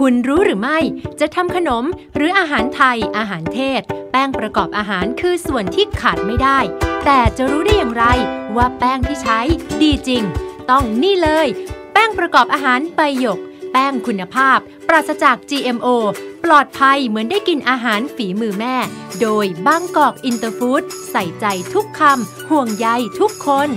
คุณรู้หรือไม่ จะทำขนมหรืออาหารไทย อาหารเทศ แป้งประกอบอาหารคือส่วนที่ขาดไม่ได้ แต่จะรู้ได้อย่างไรว่าแป้งที่ใช้ดีจริง ต้องนี่เลย แป้งประกอบอาหารใบหยก แป้งคุณภาพ ปราศจาก GMO ปลอดภัยเหมือนได้กินอาหารฝีมือแม่ โดยบางกอกอินเตอร์ฟู้ดใส่ใจทุกคำห่วงใยทุกคน